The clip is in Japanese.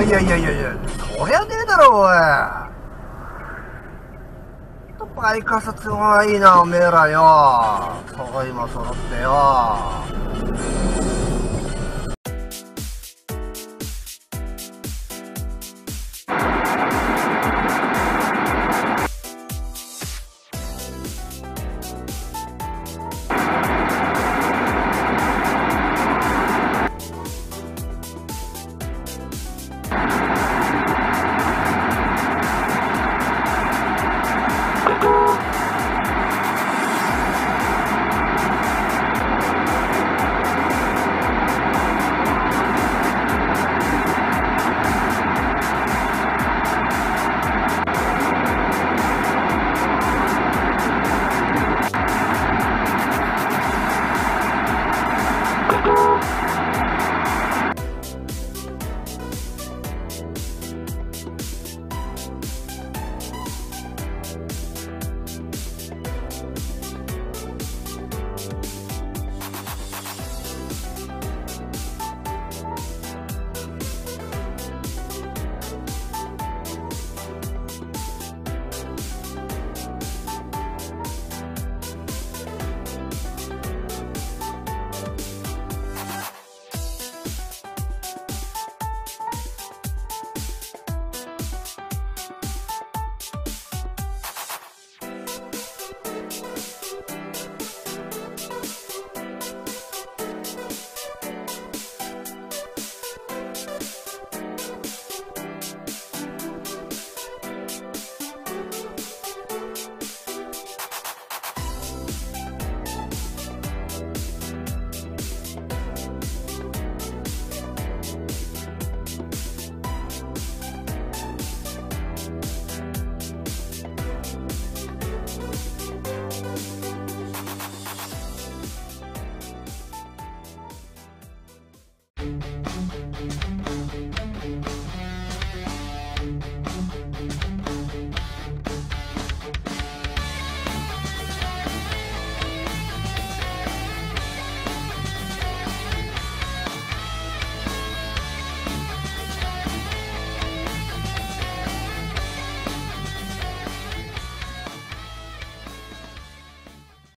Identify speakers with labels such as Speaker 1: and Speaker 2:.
Speaker 1: やいやいやいやいや、そりゃねえだろ、おい。やっぱ相方都合がいいな、おめえらよ。そこ今揃ってよ。